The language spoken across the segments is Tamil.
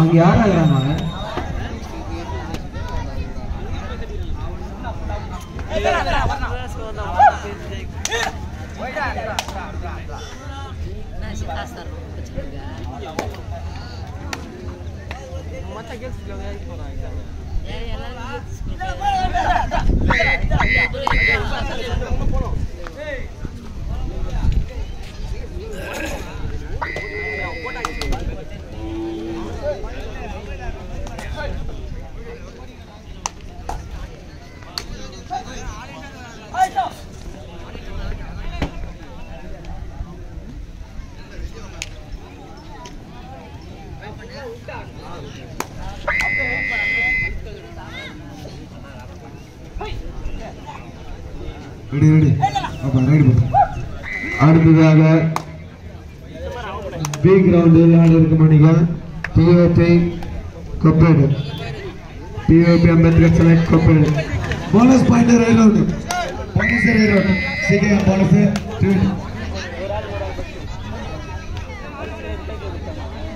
அங்க யார் இருக்கிறாங்க Ready ready. அப்ப ரெடி அடுத்ததாக பி கிரவுண்டில் ஆட இருக்கும் அணிகள் பிஓபி கொப்பேடு பிஓபி அம்பேத்கர் சிலை கொப்பேடு போனஸ் பாயிண்ட் ரயில் ரவுண்டு போனஸ் ரயில் ரவுண்டு சீக்கிரம் bonus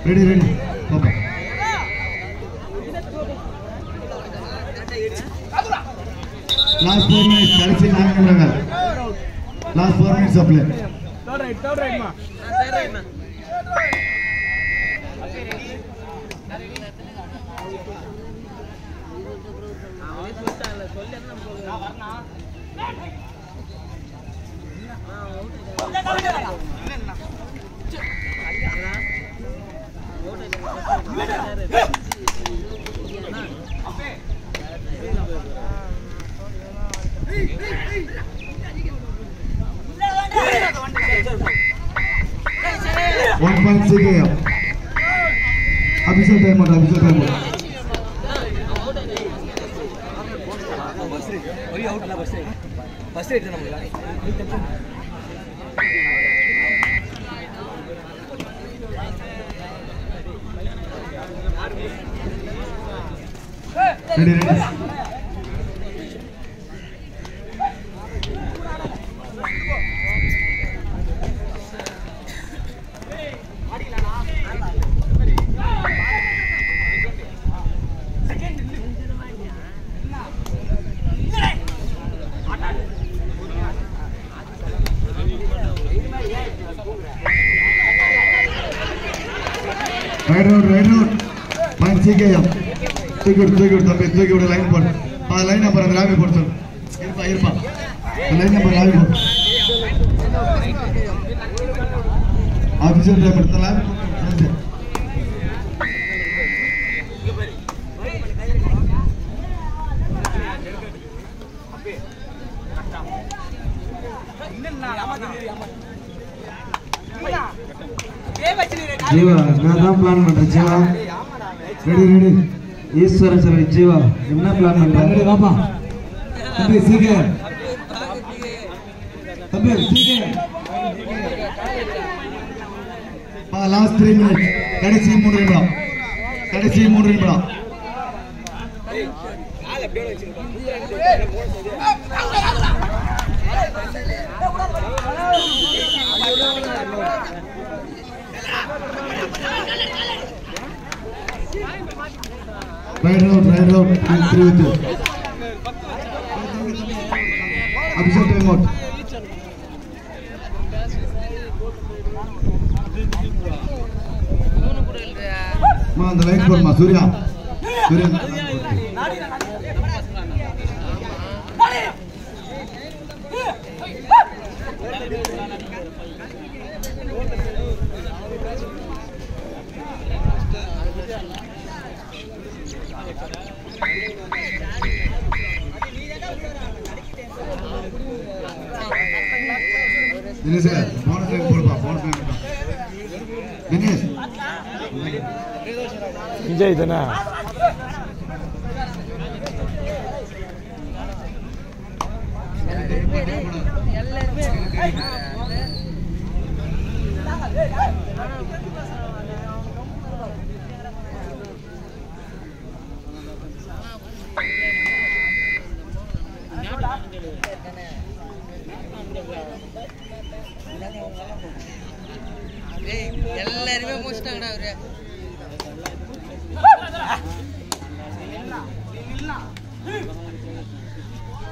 ready ready okay last four minutes கடைசி நான்கு நிமிடங்கள் last four minutes of play one point six Abhishek time out Abhishek time out first எடுத்து நம்ம ready ready right out right out point CKM தூக்கி விடு தூக்கி விடு தம்பி தூக்கி விடு லைன் போடு ஆ லைன் நம்பர் அந்த லாபி போடு சொல்லு இருப்பா இருப்பா லைன் நம்பர் லாபி போடு ஆஃபீஸர் டைம் எடுத்த ஜீவா நான் தான் பிளான் பண்றேன் ஜீவா? Ready ready. ஈஸ்வரன் சொல்லி ஜீவா என்ன பிளான் ரெடி பண்ற வாப்பா. தம்பி சீக்கிரம் தம்பி சீக்கிரம் லாஸ்ட் த்ரீ மினிட் கடைசி மூணு நிமிடம். கடைசி மூணு நிமிடம். Right out right out three with Abhishek time out அந்த லைன் போடுமா? சூர்யா. சூர்யா. தினேஷ் போடுப்பா. தினேஷ். விஜய் தானே எல்லாருமே முடிச்சிட்டாங்கடா அவரு ரெடி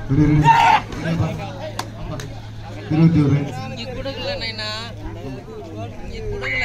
ரெடி இருபத்தி ஒரு இங்க கொடுக்கல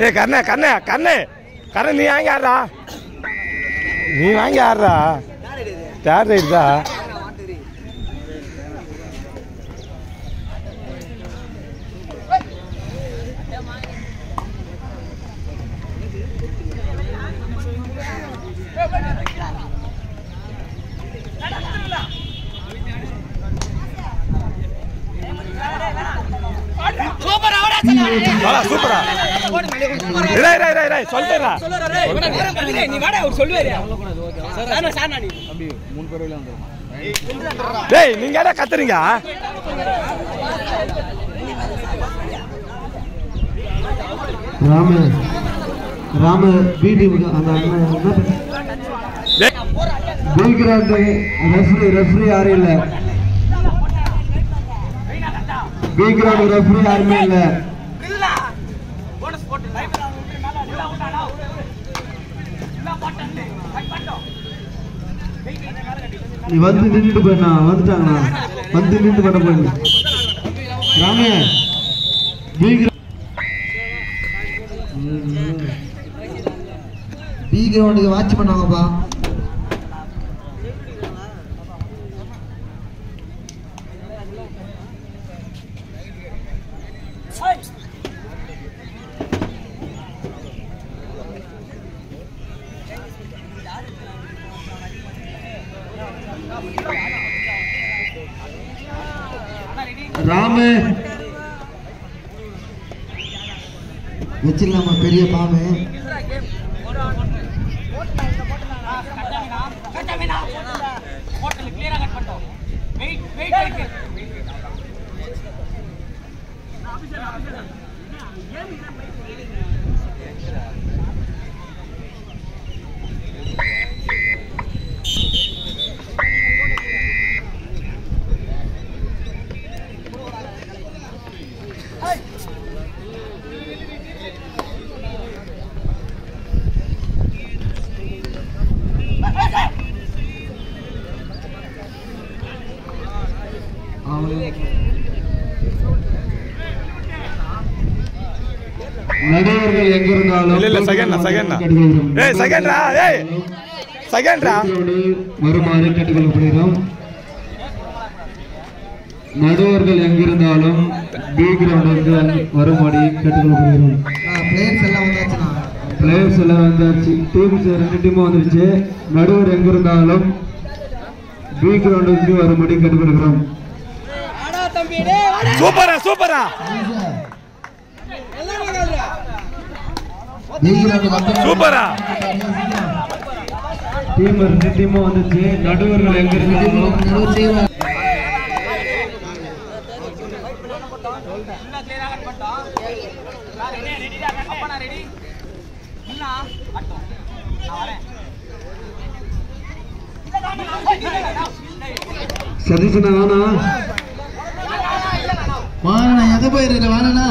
ஏ கண்ணே கண்ணே கண்ணே. கண்ணே நீ வாங்கி ஆடுறா நீ வாங்கி ஆடுறா தேர் ரைட் தான் சூப்பரா. டேய் நீங்க என்ன கத்துறீங்க? ராம ராம டீமுக்கு அந்த பி கிரவுண்டு ரெஃப்ரி ரெஃப்ரி யாரும் இல்ல. கிரவுண்ட் ரெஃப்ரி யாருமே இல்ல. நீ வந்து நின்று போயிண்ணா வந்துட்டாங்கண்ணா வந்து நின்று பண்ண போயிடு ராமே பி பி கிரவுண்டுக்கு வாட்ச் பண்ணாங்கப்பா ராமு வச்சிடலாமா பெரிய பாம்பு நடுவர்கள் எங்கிருந்தாலும் இல்ல இல்ல செகண்ட்ரா செகண்ட்ரா ஏய் செகண்ட்ரா ஏய் செகண்ட்ரா வருமாறு கேட்டுக்கொள்ளப்படுகிறோம். நடுவர்கள் எங்கிருந்தாலும் பி கிரவுண்டுக்கு வரும்படி கேட்டுக்கொள்ளப்படுகிறோம். பிளேயர்ஸ் எல்லாம் வந்தாச்சுண்ணா பிளேயர்ஸ் எல்லாம் வந்தாச்சு டீம்ஸ் ரெண்டு டீமும் வந்துருச்சு. நடுவர் எங்கிருந்தாலும் பி கிரவுண்டுக்கு வரும்படி கேட்டுக்கொள்கிறோம். சூப்பரா சூப்பரா பி கிரவுண்டு வந்து சூப்பரா. டீம் ரெண்டு டீமும் வந்துச்சு. நடுவர்கள் நடுவு செய்வார் சதீஷனா வேணா வாங்கண்ணா எதை போயிருக்க வாங்கண்ணா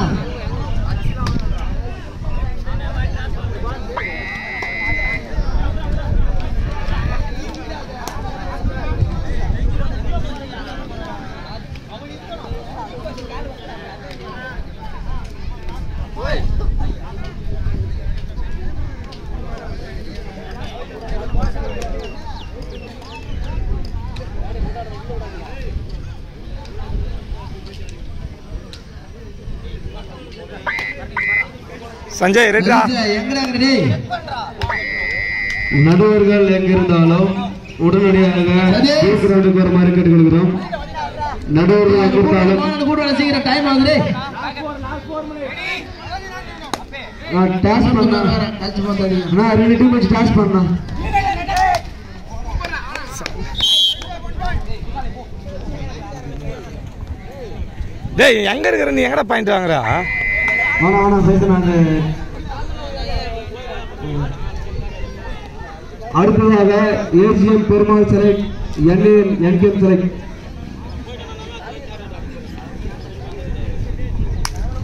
சஞ்சய் ரெட்டா எங்கடா ரெடி நடுவர்கள் எங்கிருந்தாலும் உடனடியாக பி கிரவுண்டுக்கு வருமாறு கேட்டுக்கொள்கிறோம். நடுவர்கள் எங்கிருந்தாலும் கூட சீக்கிரம் டைம் ஆகுது. டாஸ் பண்ணா. அண்ணா ரெண்டு டீம் வச்சு டாஸ் பண்ணா. டேய் எங்க இருக்கிற நீ? எங்கடா பாயிண்ட் வாங்குறா? வேணா வேணா சேர்த்து நாங்கள் அடுத்ததாக ஏஜிஎம் பெருமாள் சிலை என்ஏஎம் என்கேஎம் சிலை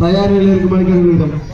தயார் நிலையில் இருக்கும் கேட்கிறோம்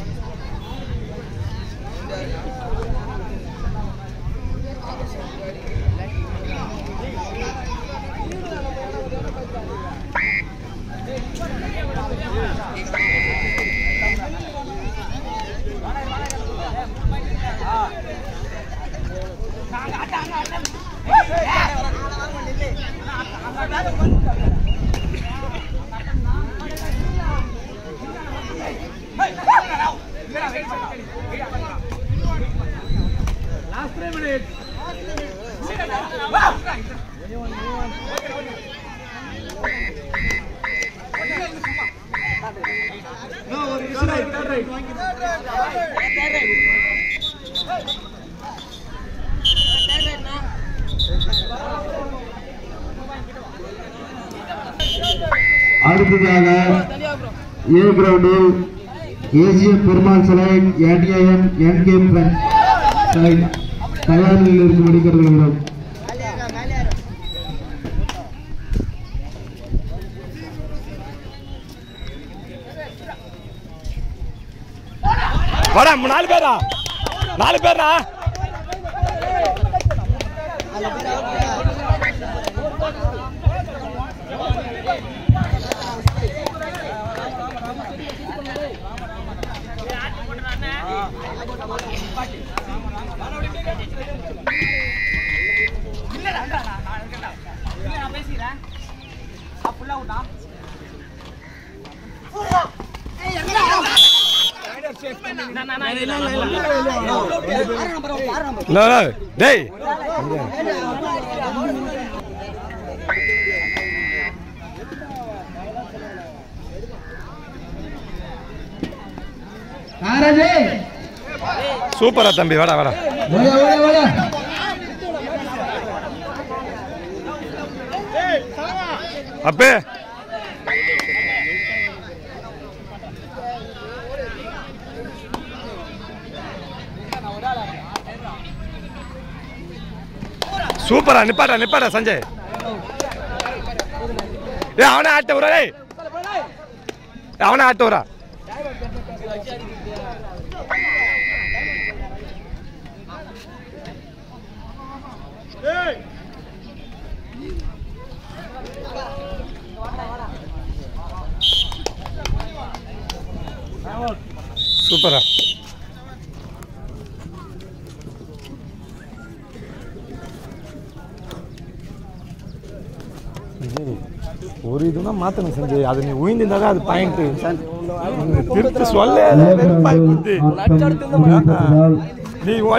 அடுத்ததாக ஏ கிரவுண்டில் ஏசிய பெருமாள் சிலை என்ஏஎம் என்கேஎம் சிலை தயார் நிலையில் இருக்கும்படி கேட்டுக்கொள்கிறோம் வாடா நாலு பேரா? நாலு பேரா? டேய் நாராஜே சூப்பரா தம்பி வாடா வாடா. அப்பே. சூப்பரா நிப்பாடா நிப்பாடா சஞ்சய். ஏ அவனே ஆட்ட விடா டேய் அவனே ஆட்ட விடா சூப்பரா. ஒரு இதுனா மாத்தணும் செஞ்சு அது நீ உயிர்ந்திருந்தாதான் அது பாயிண்ட் திருத்து சொல்ல நீ ஒன்